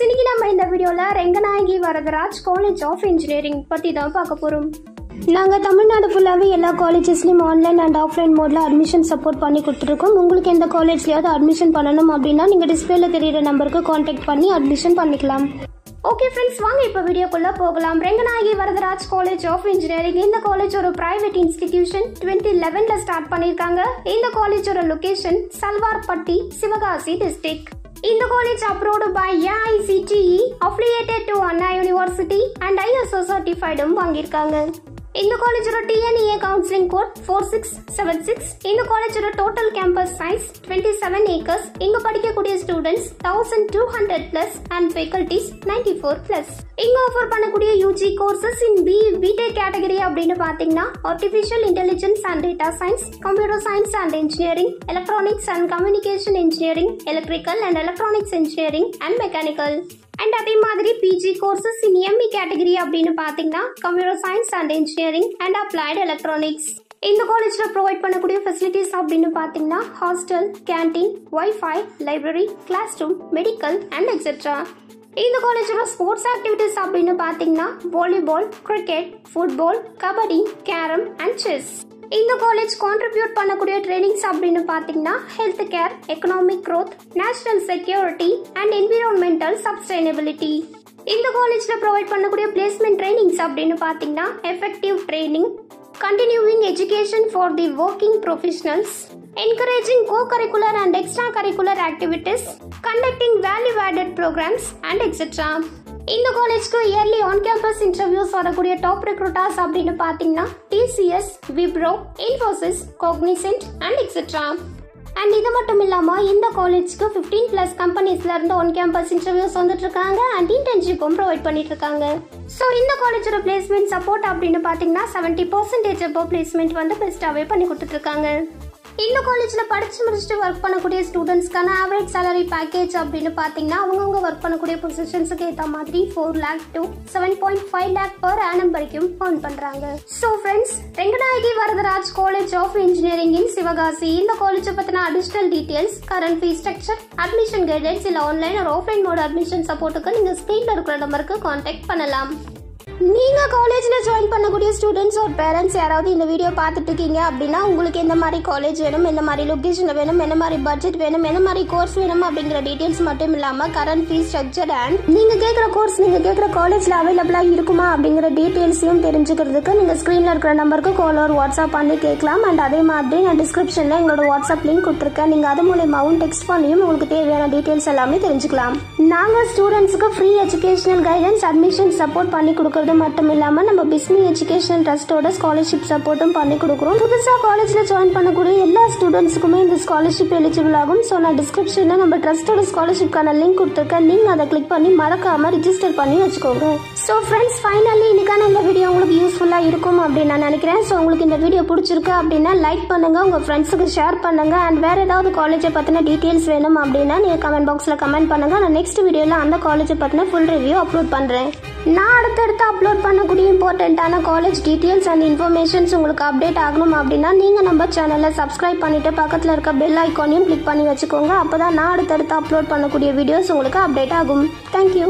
நம்ம இந்த வீடியோவில் Renganayaki Varadaraj college of engineering பற்றி தான் பார்க்க போகிறோம் நாங்கள் தமிழ்நாடு ஃபுல்லாகவே எல்லா காலேஜஸ்லையும் ஆன்லைன் அண்ட் ஆஃப்லைன் மோடில் அட்மிஷன் சப்போர்ட் பண்ணி கொடுத்துருக்கோம். உங்களுக்கு எந்த காலேஜ்லையாவது அட்மிஷன் பண்ணணும் அப்படின்னா நீங்கள் டிஸ்பிளேல தெரியிற நம்பருக்கு காண்டாக்ட் பண்ணி அட்மிஷன் பண்ணிக்கலாம். ஓகே ஃப்ரெண்ட்ஸ் வாங்க இப்போ வீடியோக்குள்ள போகலாம். Renganayaki Varadaraj college of engineering இந்த காலேஜ் ஒரு பிரைவேட் இன்ஸ்டிடியூஷன் டுவெண்ட்டி லெவன்ல ஸ்டார்ட் பண்ணியிருக்காங்க. இந்த காலேஜோட location Salvarpatti Sivakasi district இந்த college approved by AICTE affiliated to Anna university and ISO சர்டிஃபைடும் வாங்கியிருக்காங்க இந்த காலேஜோட TNEA counselling code four six seven six இந்த காலேஜோட total campus size twenty seven acres இங்க படிக்கக்கூடிய students thousand two hundred plus and faculties ninety four plus இங்க offer பண்ணக்கூடிய UG courses in B B Tech category அப்படின்னு பாத்தீங்கன்னா artificial intelligence and data science computer science and engineering electronics and communication engineering electrical and electronics engineering and mechanical and அதே மாதிரி PG courses in ME category அப்படின்னு பார்த்தீங்கன்னா computer science and engineering and applied electronics இந்த காலேஜில் provide பண்ணக்கூடிய facilities அப்படின்னு பார்த்தீங்கன்னா hostel canteen wifi library class room medical and etcetera இந்த காலேஜோட ஸ்போர்ட்ஸ் ஆக்டிவிட்டிஸ் அப்படின்னு பார்த்தீங்கன்னா volleyball cricket football kabaddi carrom and chess இந்த காலேஜ் கான்ட்ரிபியூட் பண்ணக்கூடிய ட்ரைனிங்ஸ் அப்படின்னு பார்த்தீங்கன்னா health care economic growth national security and environmental sustainability இந்த காலேஜில் ப்ரொவைட் பண்ணக்கூடிய பிளேஸ்மெண்ட் ட்ரைனிங்ஸ் அப்படின்னு பார்த்தீங்கன்னா effective training continuing education for the working professionals encouraging co curricular and extracurricular activities conducting value added programs and etcetera இந்த காலேஜ்க்கு early on campus interviews வரக்கூடிய top recruiters அப்படின்னு பார்த்தீங்கன்னா TCS Wipro Infosys Cognizant and etcetera and இது மட்டும் இல்லாம இந்த காலேஜ்க்கு 15 பிளஸ் கம்பெனிஸ்ல இருந்து ஒன் கேம்பஸ் இன்டர்வியூஸ் வந்துட்டு இருக்காங்க அண்ட் இன்டர்ன்ஷிப்பும் ப்ரொவைட் பண்ணிட்டு இருக்காங்க. ஸோ இந்த காலேஜோட பிளேஸ்மெண்ட் சப்போர்ட் அப்படின்னு பார்த்தீங்கன்னா செவன்டி பர்சன்டேஜ் அப்போ பிளேஸ்மெண்ட் வந்து பெஸ்ட்டாகவே பண்ணி கொடுத்துட்டு இன்னும் இந்த காலேஜில் படித்து முடிச்சுட்டு ஒர்க் பண்ணக்கூடிய ஸ்டூடெண்ட்ஸ்க்கான ஆவரேஜ் சேலரி பேக்கேஜ் அப்படின்னு பார்த்தீங்கன்னா அவங்கவுங்க ஒர்க் பண்ணக்கூடிய பொசிஷன்ஸுக்கு ஏற்ற மாதிரி four lakh to seven point five lakh per annum வரைக்கும் ஃபோன் பண்ணுறாங்க so friends Ranganayaki Varadaraj college of engineering in Sivakasi. இந்த காலேஜை பற்றின additional details current fees structure admission guidance இல்லை ஆன்லைன் ஒரு ஆஃப்லைன் மோட் அட்மிஷன் சப்போர்ட்டுக்கு நீங்கள் ஸ்க்ரீனில் இருக்கிற நம்பருக்கு காண்டாக்ட் பண்ணலாம். நீங்க காலேஜ்ல ஜாயின் பண்ணக்கூடிய ஸ்டூடெண்ட்ஸ் ஒரு பேரண்ட்ஸ் யாராவது இந்த வீடியோ பார்த்துட்டு இருக்கீங்க அப்படின்னா உங்களுக்கு எந்த மாதிரி காலேஜ் வேணும் எந்த மாதிரி லொகேஷன்ல வேணும் என்ன மாதிரி பட்ஜெட் வேணும் என்ன மாதிரி கோர்ஸ் வேணும் அப்படிங்கிற டீடைல்ஸ் மட்டும் இல்லாம கரண்ட் ஃபீஸ் ஸ்ட்ரக்சர் அண்ட் நீங்க கேட்குற கோர்ஸ் நீங்க கேட்குற காலேஜ்ல அவைலபிளா இருக்குமா அப்படிங்கிற டீடைல்ஸையும் தெரிஞ்சுக்கிறதுக்கு நீங்க ஸ்கிரீன்ல இருக்கிற நம்பருக்கு கால் ஒரு வாட்ஸ்அப் பண்ணி கேட்கலாம். அண்ட் அதே மாதிரி நான் டிஸ்கிரிப்ஷன்ல எங்களோட வாட்ஸ்அப் லிங்க் கொடுத்துருக்கேன். நீங்க அது மூலியமாகவும் டெக்ஸ்ட் பண்ணியும் உங்களுக்கு தேவையான டீடைல்ஸ் எல்லாமே தெரிஞ்சுக்கலாம். நாங்க ஸ்டூடெண்ட்ஸுக்கு free educational guidance admission support பண்ணி கொடுக்கறது மட்டும் இல்லாமல் நம்ம பிஸ்மி எஜுகேஷன் ட்ரஸ்டோட ஸ்காலர்ஷிப் சப்போர்ட்டும் பண்ணி கொடுக்குறோம். புதுசாக காலேஜில் ஜாயின் பண்ணக்கூடிய எல்லா ஸ்டூடெண்ட்ஸுக்குமே இந்த ஸ்காலர்ஷிப் எலிஜிபிள் ஆகும். ஸோ நான் டிஸ்கிரிப்ஷனில் நம்ம ட்ரஸ்டோட ஸ்காலர்ஷிப்கான லிங்க் கொடுத்துருக்கேன். நீங்கள் அதை கிளிக் பண்ணி மறக்காமல் ரிஜிஸ்டர் பண்ணி வச்சுக்கோங்க. ஸோ ஃப்ரெண்ட்ஸ் ஃபைனலி இன்னைக்கு இந்த வீடியோ உங்களுக்கு யூஸ்ஃபுல்லா இருக்கும் அப்படின்னு நான் நினைக்கிறேன். ஸோ உங்களுக்கு இந்த வீடியோ பிடிச்சிருக்கு அப்படின்னா லைக் பண்ணுங்கள் உங்கள் ஃப்ரெண்ட்ஸுக்கு ஷேர் பண்ணுங்க. அண்ட் வேறு ஏதாவது காலேஜை பற்றின டீட்டெயில்ஸ் வேணும் அப்படின்னா நீங்கள் கமெண்ட் பாக்ஸில் கமெண்ட் பண்ணுங்கள் நான் நெக்ஸ்ட் வீடியோவில் அந்த காலேஜை பற்றின ஃபுல் ரிவ்யூ அப்லோட் பண்ணுறேன் நான் அடுத்தடுத்து அப்லோட் பண்ணக்கூடிய இம்பார்ட்டண்ட்டான காலேஜ் டீட்டெயில்ஸ் அண்ட் இன்ஃபர்மேஷன்ஸ் உங்களுக்கு அப்டேட் ஆகணும் அப்படின்னா நீங்கள் நம்ம சேனலை சப்ஸ்கிரைப் பண்ணிவிட்டு பக்கத்தில் இருக்க பெல் ஐக்கானையும் கிளிக் பண்ணி வச்சுக்கோங்க. அப்போ தான் நான் அடுத்தடுத்து அப்லோட் பண்ணக்கூடிய வீடியோஸ் உங்களுக்கு அப்டேட் ஆகும். தேங்க்யூ